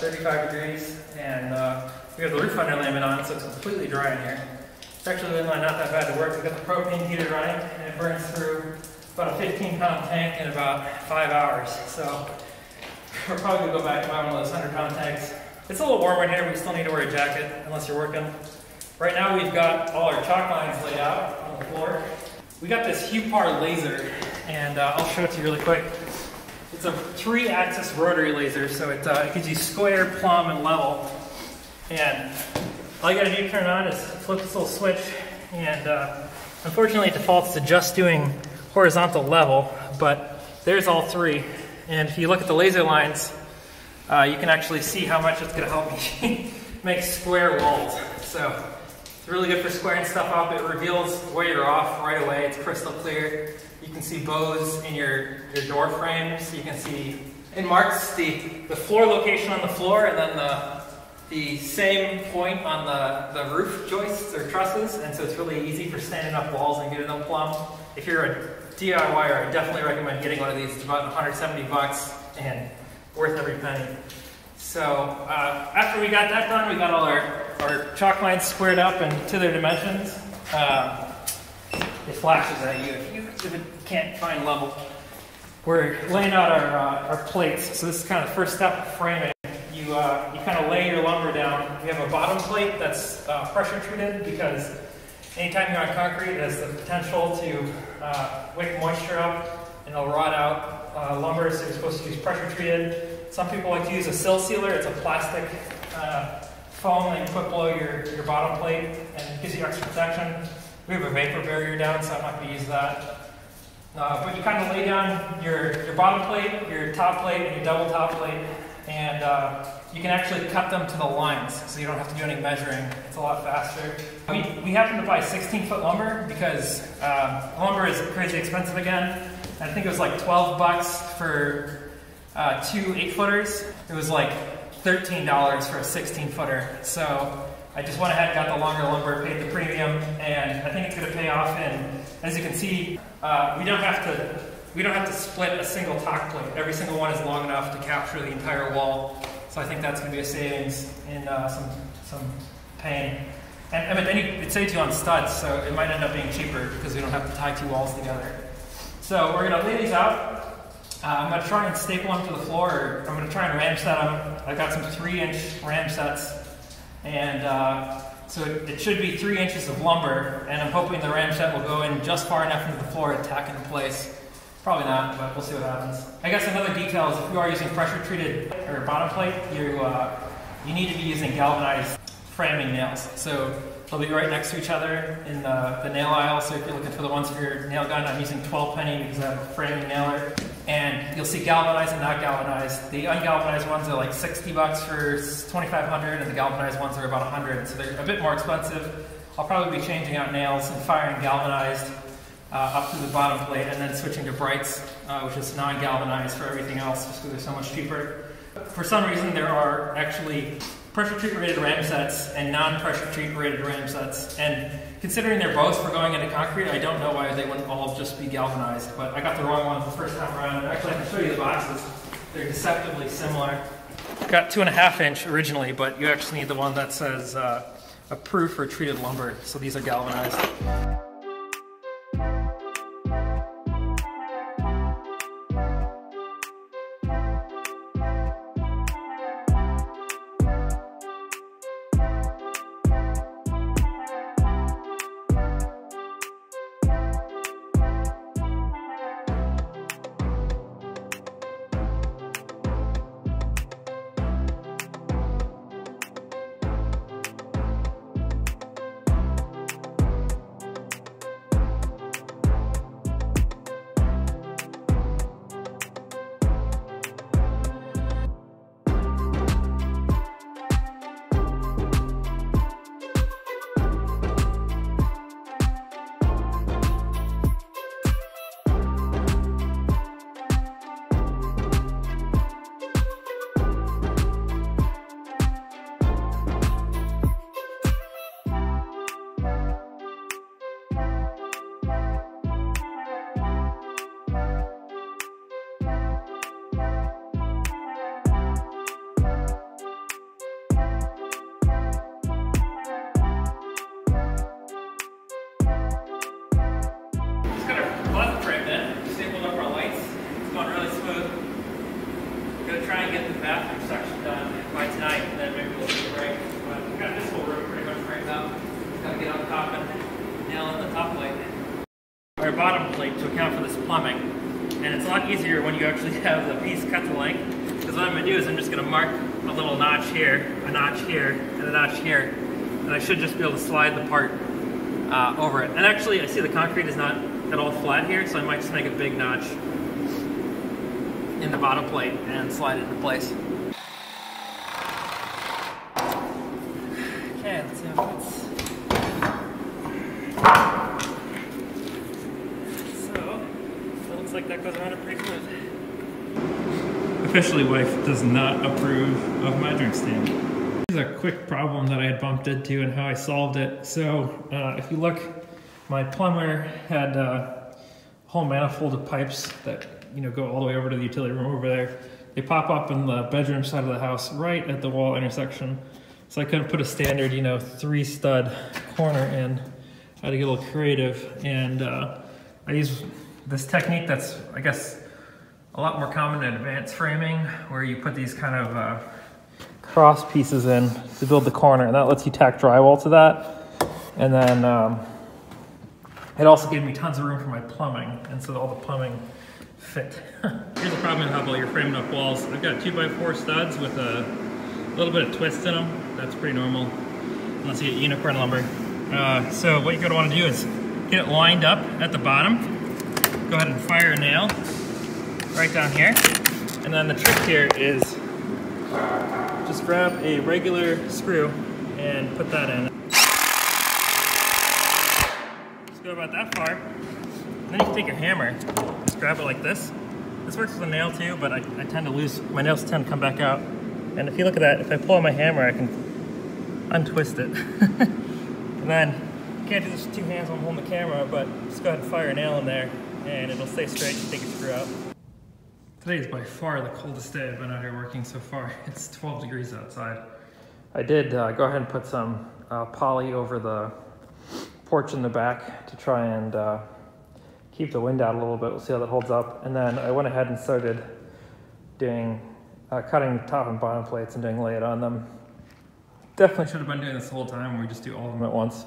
about 35 degrees, and uh, we have the roof underlayment on, so it's completely dry in here. It's actually really not that bad to work. We've got the propane heater running, and it burns through about a 15 pound tank in about five hours. So we're probably gonna go back to buy one of those 100 pound tanks. It's a little warmer in here, but we still need to wear a jacket unless you're working. Right now we've got all our chalk lines laid out on the floor. We got this Huepar laser, and uh, I'll show it to you really quick. It's a three-axis rotary laser, so it, uh, it gives you square, plumb, and level. And all you gotta do to turn it on is flip this little switch, and uh, unfortunately it defaults to just doing horizontal level, but there's all three. And if you look at the laser lines, uh, you can actually see how much it's gonna help me make square walls. So it's really good for squaring stuff up. It reveals where you're off right away. It's crystal clear. You can see bows in your, your door frames. You can see, it marks the, the floor location on the floor and then the, the same point on the, the roof joists or trusses. And so it's really easy for standing up walls and getting them plumb. If you're a DIYer, I definitely recommend getting one of these. It's about 170 bucks and worth every penny. So uh, after we got that done, we got all our, our chalk lines squared up and to their dimensions. Uh, it flashes at you if you if it can't find level. We're laying out our, uh, our plates. So this is kind of the first step of framing. You, uh, you kind of lay your lumber down. We have a bottom plate that's uh, pressure treated because anytime you're on concrete, it has the potential to uh, wick moisture up and it'll rot out uh, lumber, so you're supposed to use pressure treated. Some people like to use a sill sealer. It's a plastic uh, foam that you put below your, your bottom plate and gives you extra protection. We have a vapor barrier down, so I'm not going to use that. Uh, but you kind of lay down your, your bottom plate, your top plate, and your double top plate, and uh, you can actually cut them to the lines, so you don't have to do any measuring. It's a lot faster. We, we happen to buy 16 foot lumber because um, lumber is crazy expensive again. I think it was like 12 bucks for uh, two 8 footers. It was like $13 for a 16 footer. So I just went ahead and got the longer lumber, paid the premium, and I think it's going to pay off. And as you can see, uh, we don't have to we don't have to split a single top plate. Every single one is long enough to capture the entire wall. So I think that's going to be a savings in uh, some some pain. And, but then you, it saves you on studs, so it might end up being cheaper because we don't have to tie two walls together. So we're going to lay these out. Uh, I'm going to try and staple them to the floor, I'm going to try and ram set them. I've got some three inch ram sets and uh, so it, should be three inches of lumber, and I'm hoping the ram set will go in just far enough into the floor to tack into place. Probably not, but we'll see what happens. I guess another detail is if you are using pressure treated or bottom plate, you, uh, you need to be using galvanized framing nails. So they'll be right next to each other in the, the nail aisle. So if you're looking for the ones for your nail gun, I'm using 12 penny because I have a framing nailer. And you'll see galvanized and not galvanized. The ungalvanized ones are like 60 bucks for 2,500 and the galvanized ones are about 100. So they're a bit more expensive. I'll probably be changing out nails and firing galvanized uh, up to the bottom plate and then switching to brights, uh, which is non-galvanized for everything else just because they're so much cheaper. For some reason, there are actually pressure treat rated ram sets and non-pressure treat rated ram sets. And considering they're both for going into concrete, I don't know why they wouldn't all just be galvanized. But I got the wrong one the first time around. Actually, I can show you the boxes. They're deceptively similar. Got two and a half inch originally, but you actually need the one that says uh, approved for treated lumber. So these are galvanized. Plumbing. And it's a lot easier when you actually have the piece cut to length. Because what I'm gonna do is I'm just gonna mark a little notch here, a notch here, and a notch here. And I should just be able to slide the part uh, over it. And actually, I see the concrete is not at all flat here, so I might just make a big notch in the bottom plate and slide it into place. Okay, let's see how it fits. So, it looks like that goes around it pretty smooth. Officially, wife does not approve of my drink stand. Here's a quick problem that I had bumped into and how I solved it. So, uh, if you look, my plumber had uh, a whole manifold of pipes that you know go all the way over to the utility room over there. They pop up in the bedroom side of the house, right at the wall intersection. So I couldn't put a standard, you know, three stud corner in. I had to get a little creative, and uh, I use this technique that's, I guess, a lot more common in advanced framing, where you put these kind of uh, cross pieces in to build the corner, and that lets you tack drywall to that. And then um, it also gave me tons of room for my plumbing, and so all the plumbing fit. Here's the problem in Hubble, you're framing up walls. I've got two by four studs with a little bit of twist in them. That's pretty normal, unless you get unicorn lumber. Uh, so what you're gonna wanna do is get it lined up at the bottom. Go ahead and fire a nail right down here. And then the trick here is just grab a regular screw and put that in. Just go about that far. And then you can take your hammer, just grab it like this. This works with a nail too, but I, I tend to lose, my nails tend to come back out. And if you look at that, if I pull on my hammer, I can untwist it. and then, can't do this with two hands while I'm holding the camera, but just go ahead and fire a nail in there, and it'll stay straight, you take your screw out. Today is by far the coldest day I've been out here working so far. It's 12 degrees outside. I did uh, go ahead and put some uh, poly over the porch in the back to try and uh, keep the wind out a little bit. We'll see how that holds up. And then I went ahead and started doing, uh, cutting top and bottom plates and doing layout on them. Definitely should have been doing this the whole time we just do all of them at once.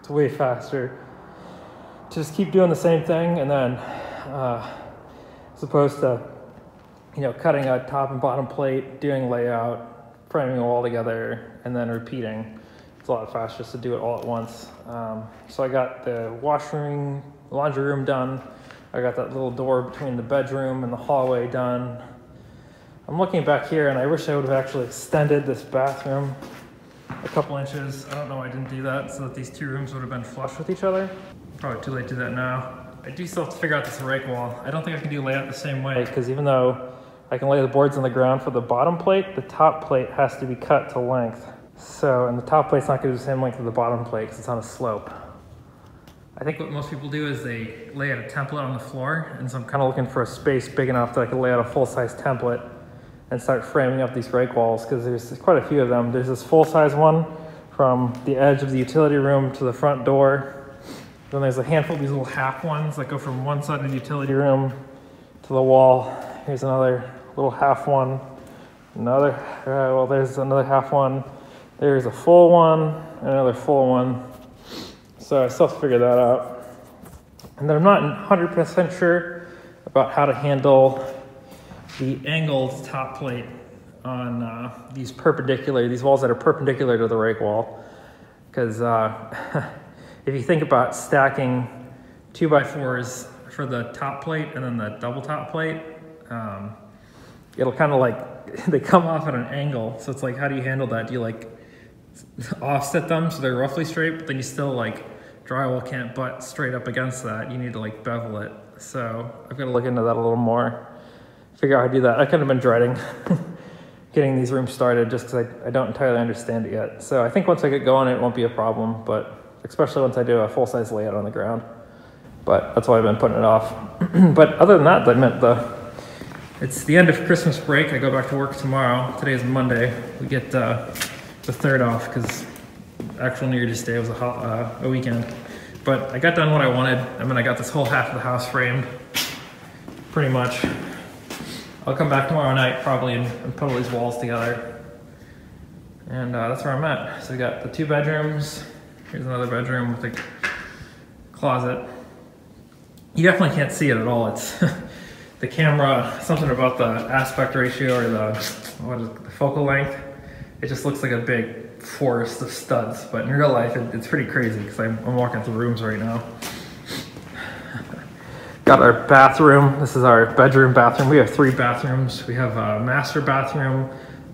It's way faster to just keep doing the same thing and then uh, as opposed to you know cutting a top and bottom plate doing layout framing all together and then repeating. It's a lot faster just to do it all at once. Um, so i got the washroom laundry room done. I got that little door between the bedroom and the hallway done. I'm looking back here and i wish i would have actually extended this bathroom a couple inches. I don't know why i didn't do that so that these two rooms would have been flush with each other. Probably too late to do that now I do still have to figure out this rake wall. I don't think I can do layout the same way because even though I can lay the boards on the ground for the bottom plate, the top plate has to be cut to length. So, and the top plate's not gonna be the same length as the bottom plate because it's on a slope. I think what most people do is they lay out a template on the floor, and so I'm kind of looking for a space big enough that I can lay out a full-size template and start framing up these rake walls because there's quite a few of them. There's this full-size one from the edge of the utility room to the front door, then there's a handful of these little half ones that go from one side of the utility room to the wall. Here's another little half one. Another, uh, well, there's another half one. There's a full one, another full one. So I still have to figure that out. And then I'm not 100% sure about how to handle the angled top plate on uh, these perpendicular, these walls that are perpendicular to the rake wall. Because uh, if you think about stacking two by fours for the top plate and then the double top plate, um, it'll kind of like, they come off at an angle. So it's like, how do you handle that? Do you like offset them so they're roughly straight, but then you still like, drywall can't butt straight up against that. You need to like bevel it. So I've got to look into that a little more, figure out how to do that. I kind of been dreading getting these rooms started just because I, I don't entirely understand it yet. So I think once I get going, it won't be a problem, but especially once I do a full size layout on the ground. But that's why I've been putting it off. but other than that, I meant the it's the end of Christmas break. I go back to work tomorrow. Today is Monday. We get uh, the third off because actual New Year's Day was a, uh, a weekend. But I got done what I wanted. I mean, I got this whole half of the house framed, pretty much. I'll come back tomorrow night probably and, and put all these walls together. And uh, that's where I'm at. So we got the two bedrooms. Here's another bedroom with a closet. You definitely can't see it at all. It's the camera, something about the aspect ratio or the what is it, the focal length. It just looks like a big forest of studs. But in real life, it, it's pretty crazy because I'm, I'm walking through rooms right now. Got our bathroom. This is our bedroom bathroom. We have three bathrooms. We have a master bathroom,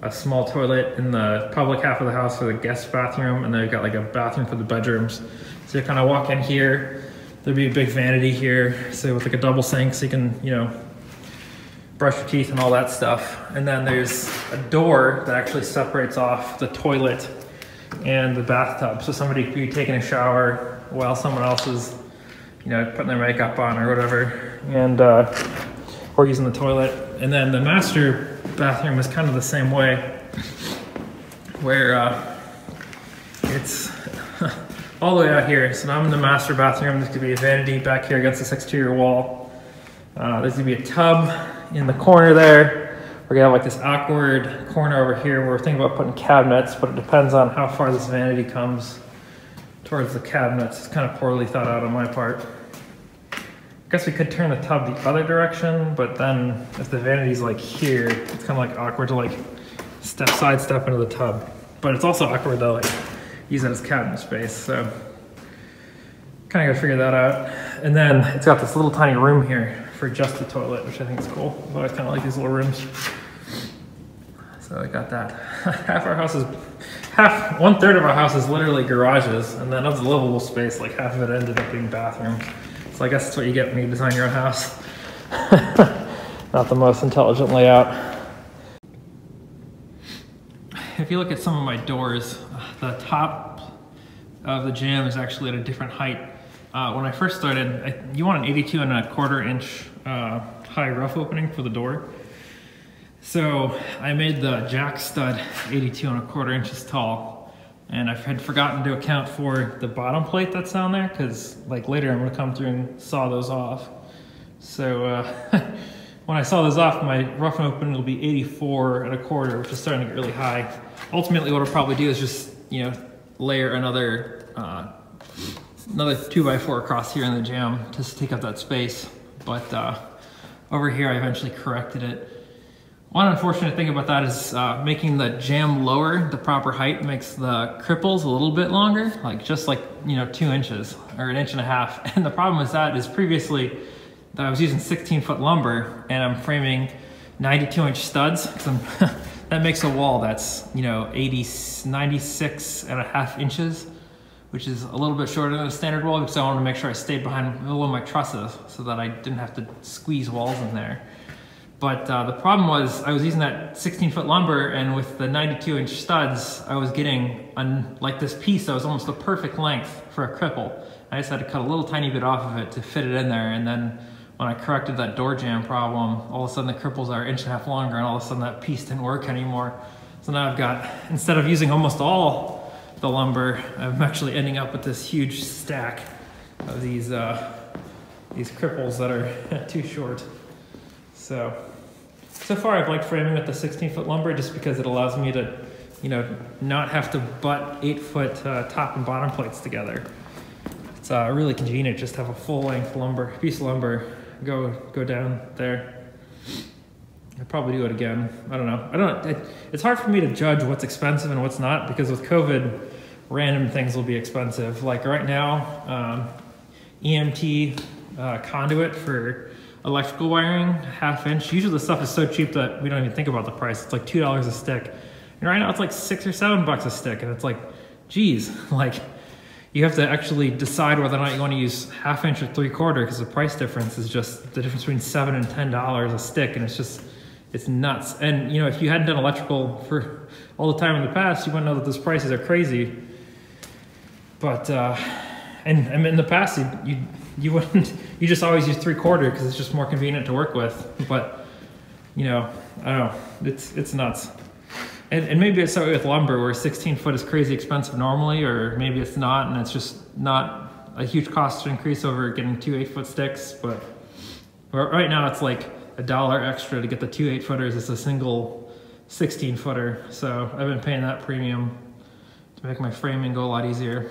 a small toilet in the public half of the house for the guest bathroom, and then we've got like a bathroom for the bedrooms. So you kind of walk in here. There'd be a big vanity here, so with like a double sink, so you can, you know, brush your teeth and all that stuff. And then there's a door that actually separates off the toilet and the bathtub. So somebody could be taking a shower while someone else is you know, putting their makeup on or whatever, and uh, or using the toilet. And then the master bathroom is kind of the same way, where uh, it's all the way out here. So now I'm in the master bathroom. There's gonna be a vanity back here against this exterior wall. Uh, there's gonna be a tub in the corner there. We're gonna have like this awkward corner over here where we're thinking about putting cabinets, but it depends on how far this vanity comes towards the cabinets. It's kind of poorly thought out on my part. Guess we could turn the tub the other direction, but then if the vanity's like here, it's kind of like awkward to like step side step into the tub. But it's also awkward to like use it as cabinet space. So kind of gotta figure that out. And then it's got this little tiny room here for just the toilet, which I think is cool. I always kind of like these little rooms. So I got that. half our house is half one third of our house is literally garages, and then of the livable space, like half of it ended up being bathrooms. So I guess that's what you get when you design your own house. Not the most intelligent layout. If you look at some of my doors, the top of the jamb is actually at a different height. Uh, when I first started, I, you want an 82 and a quarter inch uh, high rough opening for the door. So I made the jack stud 82 and a quarter inches tall and I had forgotten to account for the bottom plate that's down there because like later I'm gonna come through and saw those off. So uh, when I saw those off, my rough and open will be 84 and a quarter, which is starting to get really high. Ultimately what I'll probably do is just, you know, layer another uh, another two by four across here in the jam just to take up that space. But uh, over here I eventually corrected it one unfortunate thing about that is uh, making the jam lower, the proper height, makes the cripples a little bit longer, like just like, you know, two inches or an inch and a half. And the problem with that is previously I was using 16 foot lumber and I'm framing 92 inch studs. that makes a wall that's, you know, 80, 96 and a half inches, which is a little bit shorter than a standard wall because I wanted to make sure I stayed behind below my trusses so that I didn't have to squeeze walls in there. But uh, the problem was I was using that 16 foot lumber and with the 92 inch studs, I was getting un, like this piece that was almost the perfect length for a cripple. I just had to cut a little tiny bit off of it to fit it in there. And then when I corrected that door jamb problem, all of a sudden the cripples are an inch and a half longer and all of a sudden that piece didn't work anymore. So now I've got, instead of using almost all the lumber, I'm actually ending up with this huge stack of these, uh, these cripples that are too short. So so far, I've liked framing with the 16 foot lumber just because it allows me to, you know, not have to butt eight foot uh, top and bottom plates together. It's uh, really convenient just have a full length lumber, piece of lumber go, go down there. I'd probably do it again. I don't know. I don't. It, it's hard for me to judge what's expensive and what's not because with COVID, random things will be expensive. Like right now, um, EMT uh, conduit for electrical wiring, half inch. Usually the stuff is so cheap that we don't even think about the price. It's like $2 a stick. And right now it's like six or seven bucks a stick. And it's like, geez, like you have to actually decide whether or not you want to use half inch or three quarter because the price difference is just the difference between seven and $10 a stick. And it's just, it's nuts. And you know, if you hadn't done electrical for all the time in the past, you wouldn't know that those prices are crazy. But, uh, and, and in the past, you, you you wouldn't you just always use three quarter because it's just more convenient to work with but you know i don't know it's it's nuts and, and maybe it's with lumber where 16 foot is crazy expensive normally or maybe it's not and it's just not a huge cost increase over getting two eight foot sticks but right now it's like a dollar extra to get the two eight footers. It's a single 16 footer. So I've been paying that premium to make my framing go a lot easier.